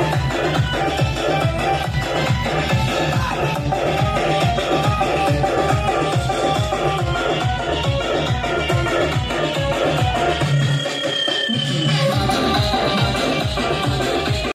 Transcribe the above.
Woo!